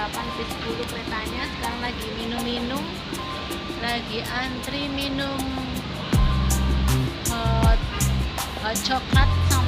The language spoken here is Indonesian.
8 sampai 10 keretanya? Sekarang lagi minum-minum lagi antri minum hot, hot coklat sama